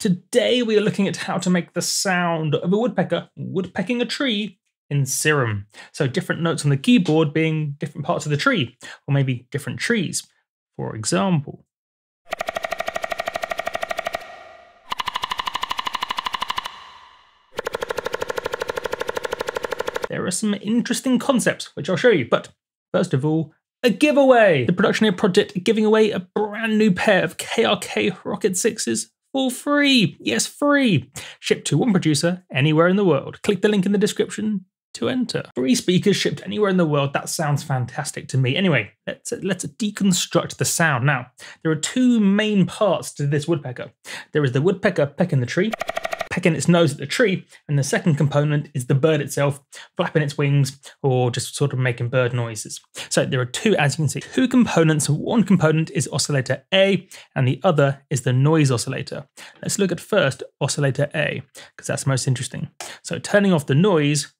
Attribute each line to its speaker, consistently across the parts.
Speaker 1: Today we are looking at how to make the sound of a woodpecker woodpecking a tree in Serum. So different notes on the keyboard being different parts of the tree, or maybe different trees. For example, there are some interesting concepts which I'll show you, but first of all, a giveaway! The Productioneer Project giving away a brand new pair of KRK Rocket 6s for free. Yes, free. Shipped to one producer anywhere in the world. Click the link in the description to enter. Free speakers shipped anywhere in the world. That sounds fantastic to me. Anyway, let's let's deconstruct the sound. Now, there are two main parts to this woodpecker. There is the woodpecker pecking the tree, pecking its nose at the tree, and the second component is the bird itself flapping its wings or just sort of making bird noises. So there are two, as you can see, two components. One component is oscillator A, and the other is the noise oscillator. Let's look at first oscillator A, because that's most interesting. So turning off the noise,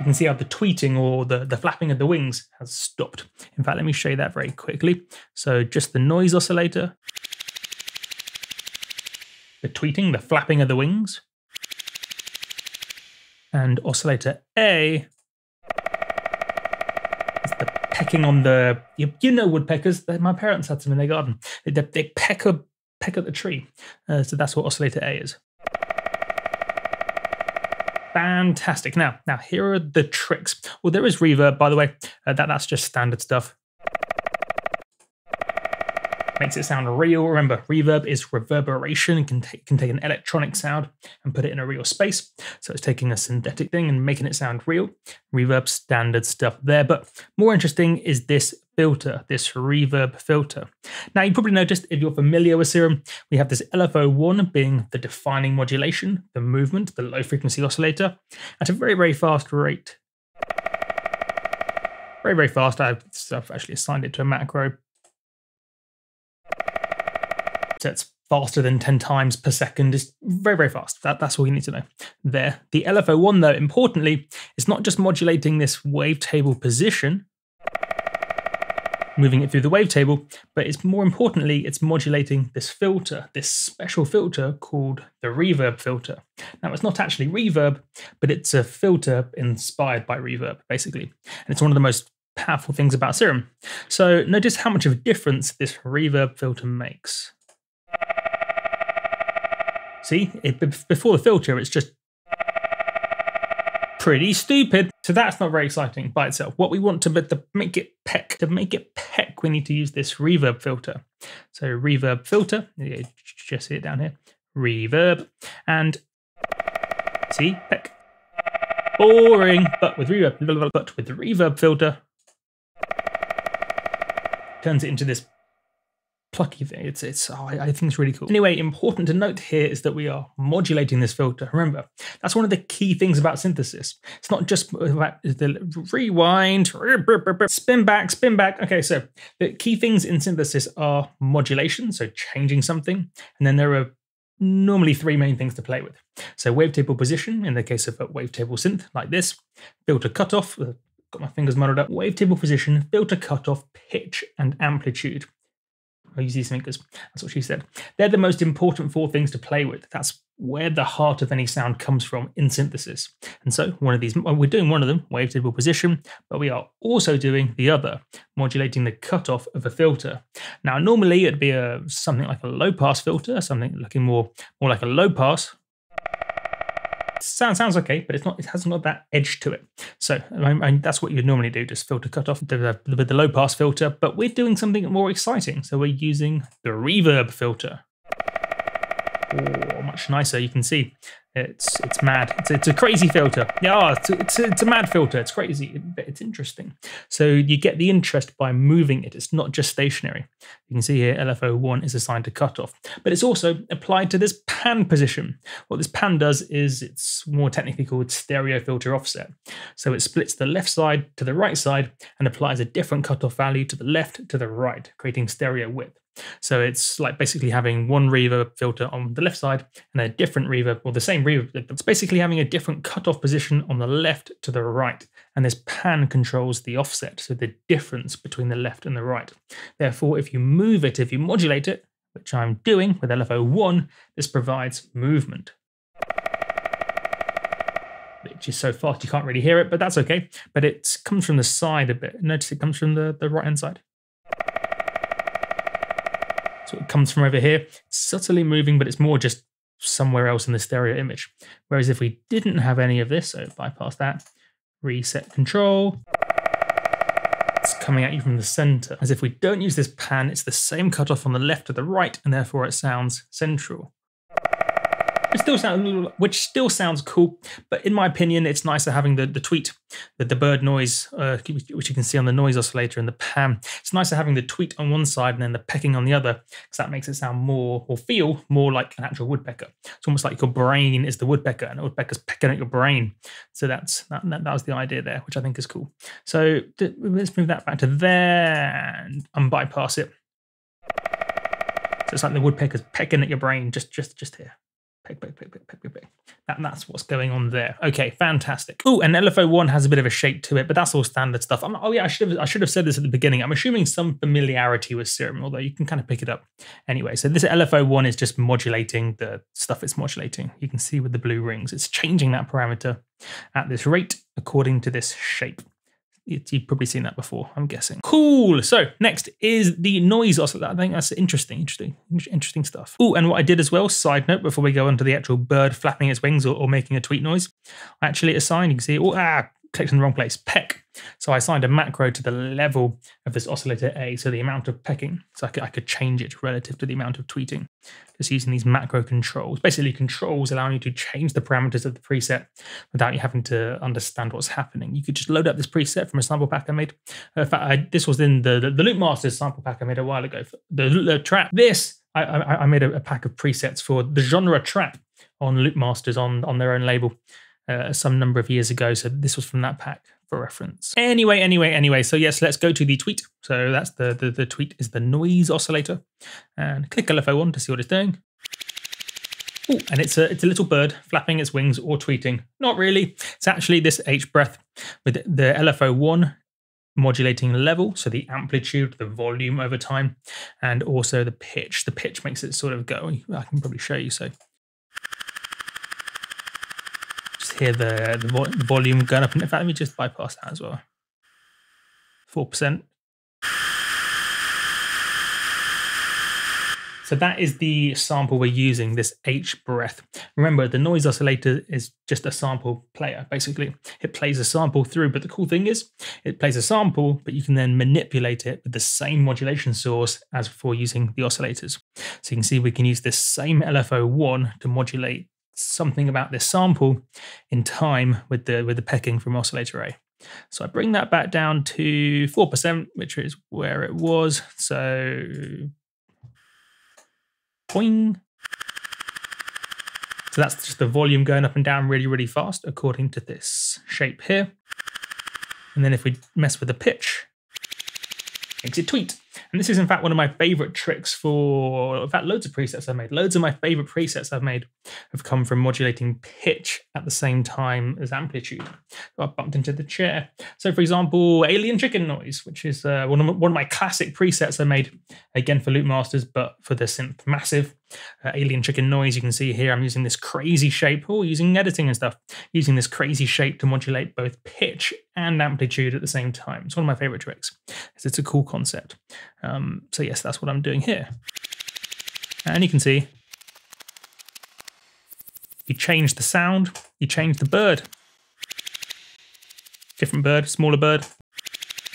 Speaker 1: you can see how the tweeting or the, the flapping of the wings has stopped. In fact, let me show you that very quickly. So just the noise oscillator, the tweeting, the flapping of the wings, and oscillator A is the pecking on the, you, you know woodpeckers, my parents had some in their garden. They, they peck, a, peck at the tree. Uh, so that's what oscillator A is. Fantastic. Now, now here are the tricks. Well, there is reverb, by the way. Uh, that that's just standard stuff. Makes it sound real. Remember, reverb is reverberation and can, take can take an electronic sound and put it in a real space. So it's taking a synthetic thing and making it sound real. Reverb, standard stuff there. But more interesting is this filter, this reverb filter. Now, you probably noticed if you're familiar with Serum, we have this LFO1 being the defining modulation, the movement, the low frequency oscillator, at a very, very fast rate. Very, very fast. I've actually assigned it to a macro. So it's faster than 10 times per second is very, very fast. That, that's all you need to know there. The LFO1, though, importantly, is not just modulating this wavetable position, moving it through the wavetable, but it's more importantly, it's modulating this filter, this special filter called the reverb filter. Now, it's not actually reverb, but it's a filter inspired by reverb, basically. And it's one of the most powerful things about Serum. So notice how much of a difference this reverb filter makes. See, it, before the filter, it's just pretty stupid. So that's not very exciting by itself. What we want to, to make it peck, to make it peck, we need to use this reverb filter. So reverb filter, just see it down here, reverb, and see, peck. Boring, but with reverb, but with the reverb filter, turns it into this plucky thing. It's it's oh, I, I, think it's really cool. Anyway, important to note here is that we are modulating this filter. Remember, that's one of the key things about synthesis. It's not just about the rewind, spin back, spin back. Okay, so the key things in synthesis are modulation, so changing something, and then there are normally three main things to play with. So wavetable position, in the case of a wavetable synth like this, filter cutoff, uh, got my fingers muddled up, wavetable position, filter cutoff, pitch, and amplitude. I use these fingers. That's what she said. They're the most important four things to play with. That's where the heart of any sound comes from in synthesis. And so one of these, we're doing one of them, wave wavetable position, but we are also doing the other, modulating the cutoff of a filter. Now, normally it'd be a something like a low pass filter, something looking more more like a low pass, sounds sounds okay, but it's not. It hasn't got that edge to it. So mean, that's what you would normally do: just filter cut off with the, the low pass filter. But we're doing something more exciting. So we're using the reverb filter. Oh, much nicer. You can see it's it's mad. It's, it's a crazy filter. Yeah, oh, it's, it's, it's a mad filter. It's crazy. but It's interesting. So you get the interest by moving it. It's not just stationary. You can see here LFO1 is assigned to cutoff, but it's also applied to this pan position. What this pan does is it's more technically called stereo filter offset. So it splits the left side to the right side and applies a different cutoff value to the left to the right, creating stereo width. So it's like basically having one reverb filter on the left side and a different reverb, or the same reverb. It's basically having a different cutoff position on the left to the right. And this pan controls the offset, so the difference between the left and the right. Therefore, if you move it, if you modulate it, which I'm doing with LFO1, this provides movement. Which is so fast you can't really hear it, but that's okay. But it comes from the side a bit. Notice it comes from the, the right hand side. So it comes from over here, subtly moving, but it's more just somewhere else in the stereo image. Whereas if we didn't have any of this, so bypass that, reset control, it's coming at you from the center. As if we don't use this pan, it's the same cutoff on the left to the right, and therefore it sounds central. It still sounds, which still sounds cool, but in my opinion, it's nicer having the, the tweet, the, the bird noise, uh, which you can see on the noise oscillator in the pan. It's nicer having the tweet on one side and then the pecking on the other, because that makes it sound more or feel more like an actual woodpecker. It's almost like your brain is the woodpecker, and the woodpecker's pecking at your brain. So that's that, that, that was the idea there, which I think is cool. So let's move that back to there and bypass it. So it's like the woodpecker's pecking at your brain, just just just here. Pick, pick, pick, pick, pick, pick, pick. That, that's what's going on there. Okay, fantastic. Oh, and LFO1 has a bit of a shape to it, but that's all standard stuff. I'm, oh yeah, I should have I should have said this at the beginning. I'm assuming some familiarity with Serum, although you can kind of pick it up. Anyway, so this LFO1 is just modulating the stuff it's modulating. You can see with the blue rings, it's changing that parameter at this rate according to this shape. You've probably seen that before, I'm guessing. Cool. So next is the noise oscillator. I think that's interesting, interesting, interesting stuff. Oh, and what I did as well, side note, before we go on to the actual bird flapping its wings or, or making a tweet noise, I actually assigned, you can see, oh, ah, clicked in the wrong place, peck. So I assigned a macro to the level of this oscillator A, so the amount of pecking. So I could, I could change it relative to the amount of tweeting, just using these macro controls. Basically, controls allowing you to change the parameters of the preset without you having to understand what's happening. You could just load up this preset from a sample pack I made. In fact, I, this was in the, the, the Loopmasters sample pack I made a while ago. The, the trap. This, I, I, I made a, a pack of presets for the genre trap on Loopmasters on, on their own label uh, some number of years ago. So this was from that pack for reference. Anyway, anyway, anyway. So yes, let's go to the tweet. So that's the, the, the tweet is the noise oscillator. And click LFO1 to see what it's doing. Ooh, and it's a it's a little bird flapping its wings or tweeting. Not really. It's actually this H breath with the LFO1 modulating level, so the amplitude, the volume over time, and also the pitch. The pitch makes it sort of go. I can probably show you. So hear the, the, vo the volume going up. And in fact, let me just bypass that as well. 4%. So that is the sample we're using, this H breath. Remember, the noise oscillator is just a sample player, basically. It plays a sample through, but the cool thing is it plays a sample, but you can then manipulate it with the same modulation source as before using the oscillators. So you can see we can use this same LFO1 to modulate something about this sample in time with the with the pecking from oscillator A. So I bring that back down to 4%, which is where it was. So boing. So that's just the volume going up and down really, really fast according to this shape here. And then if we mess with the pitch, makes it tweet. And this is in fact one of my favorite tricks for, in fact, loads of presets I've made. Loads of my favorite presets I've made have come from modulating pitch at the same time as amplitude. So I bumped into the chair. So for example, alien chicken noise, which is uh, one, of one of my classic presets I made, again for Loopmasters, but for the synth massive. Uh, alien chicken noise, you can see here I'm using this crazy shape, oh, using editing and stuff, using this crazy shape to modulate both pitch and amplitude at the same time. It's one of my favorite tricks. It's a cool concept. Um, so yes, that's what I'm doing here. And you can see you change the sound, you change the bird. Different bird, smaller bird.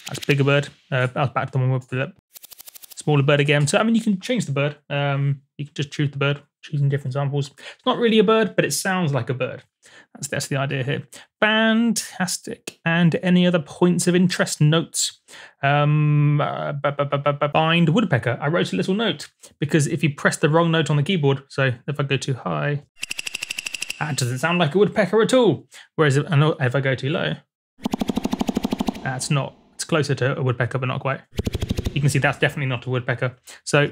Speaker 1: That's bigger bird. Uh, back to the one with the smaller bird again. So I mean, you can change the bird. Um, you can just choose the bird, choosing different samples. It's not really a bird, but it sounds like a bird. That's that's the idea here. Fantastic. And any other points of interest? Notes. Um, uh, bind woodpecker. I wrote a little note because if you press the wrong note on the keyboard, so if I go too high, that doesn't sound like a woodpecker at all. Whereas if, if I go too low, that's not. It's closer to a woodpecker, but not quite. You can see that's definitely not a woodpecker. So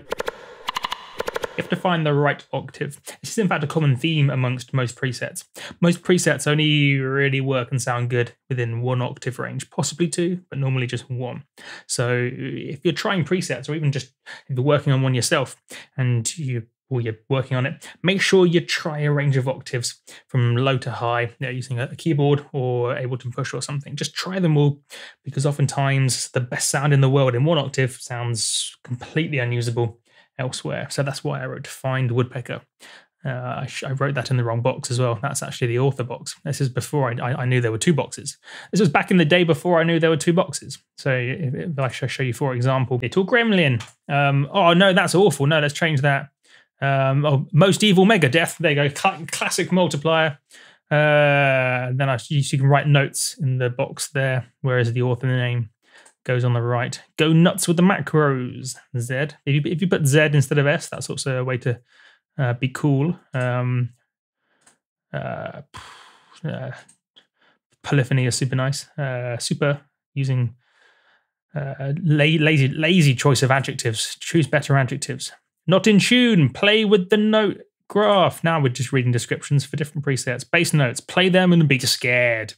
Speaker 1: have to find the right octave. This is in fact a common theme amongst most presets. Most presets only really work and sound good within one octave range, possibly two, but normally just one. So if you're trying presets or even just if you're working on one yourself and you or you're working on it, make sure you try a range of octaves from low to high, you know, using a, keyboard or Ableton Push or something. Just try them all because oftentimes the best sound in the world in one octave sounds completely unusable elsewhere. So that's why I wrote Find Woodpecker. Uh, I, I, wrote that in the wrong box as well. That's actually the author box. This is before I, I, I, knew there were two boxes. This was back in the day before I knew there were two boxes. So if, if I show you, for example, Little Gremlin. Um, oh no, that's awful. No, let's change that. Um, oh, most evil Megadeth. There you go. Classic multiplier. Uh, then I, you, can write notes in the box there, whereas the author name goes on the right. Go nuts with the macros. Z. If you, if you put Z instead of S, that's also a way to uh, be cool. Um, uh, uh, polyphony is super nice. Uh, super using uh, la- lazy lazy choice of adjectives. Choose better adjectives. Not in tune. Play with the note graph. Now we're just reading descriptions for different presets. Bass notes. Play them and be scared.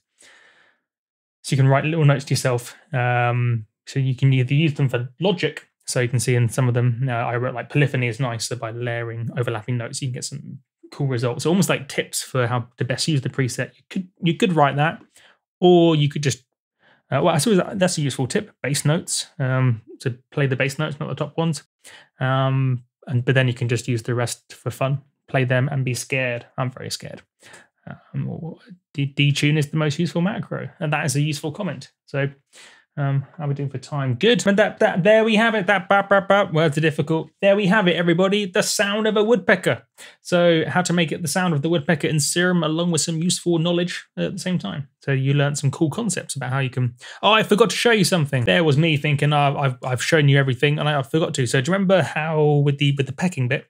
Speaker 1: So you can write little notes to yourself. Um, so you can either use them for logic. So you can see in some of them, uh, I wrote like polyphony is nice. So by layering overlapping notes, you can get some cool results. Almost like tips for how to best use the preset. You could you could write that, or you could just uh, well, I suppose that's a useful tip. Bass notes um, to play the bass notes, not the top ones. Um, and but then you can just use the rest for fun. Play them and be scared. I'm very scared. Um, detune is the most useful macro, and that is a useful comment. So, um, how are we doing for time? Good. And that that there we have it. That bap, bap, bap, words are difficult. There we have it, everybody. The sound of a woodpecker. So, how to make it the sound of the woodpecker in Serum, along with some useful knowledge at the same time. So, you learned some cool concepts about how you can. Oh, I forgot to show you something. There was me thinking, oh, I've I've shown you everything, and I, I forgot to. So, do you remember how with the with the pecking bit?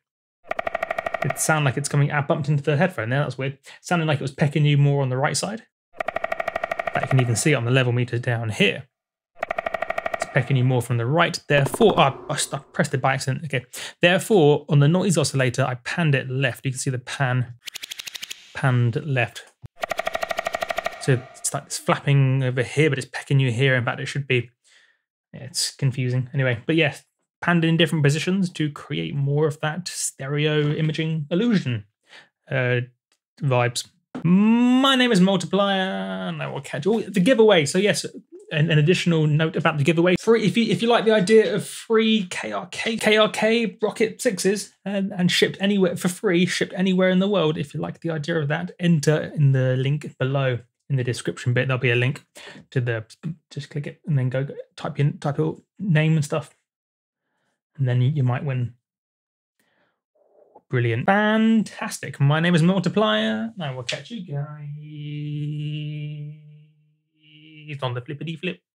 Speaker 1: It sounded like it's coming. I bumped into the headphone there. That's weird. Sounded like it was pecking you more on the right side. But you can even see it on the level meter down here. It's pecking you more from the right. Therefore, oh, I pressed it by accident. Okay. Therefore, on the noise oscillator, I panned it left. You can see the pan panned left. So it's like it's flapping over here, but it's pecking you here. In fact, it should be. Yeah, it's confusing. Anyway, but yes, panned in different positions to create more of that stereo imaging illusion uh, vibes. My name is Multiplier, and I will catch all the giveaway. So yes, an, an, additional note about the giveaway. Free if you if you like the idea of free KRK KRK Rocket Sixes and, and shipped anywhere for free, shipped anywhere in the world. If you like the idea of that, enter in the link below in the description bit. There'll be a link to the. Just click it and then go type in type your name and stuff and then you might win. Brilliant. Fantastic. My name is Multiplier. I will catch you guys on the flippity flip.